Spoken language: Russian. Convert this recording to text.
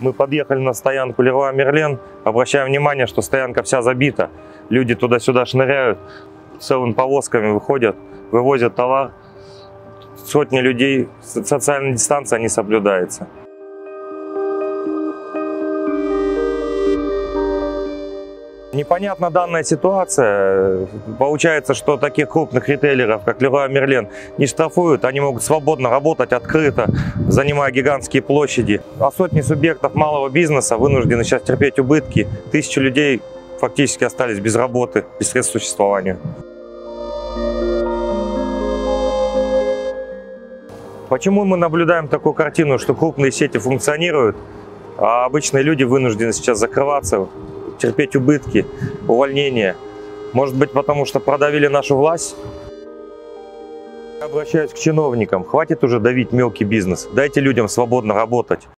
Мы подъехали на стоянку Леруа Мерлен, обращаем внимание, что стоянка вся забита. Люди туда-сюда шныряют, целыми повозками выходят, вывозят товар. Сотни людей, Со- социальная дистанция не соблюдается. Непонятна данная ситуация. Получается, что таких крупных ритейлеров, как Леруа Мерлен, не штрафуют. Они могут свободно работать открыто, занимая гигантские площади. А сотни субъектов малого бизнеса вынуждены сейчас терпеть убытки. Тысячи людей фактически остались без работы, без средств существования. Почему мы наблюдаем такую картину, что крупные сети функционируют, а обычные люди вынуждены сейчас закрываться, терпеть убытки, увольнения? Может быть, потому что продавили нашу власть? Обращаюсь к чиновникам. Хватит уже давить мелкий бизнес. Дайте людям свободно работать.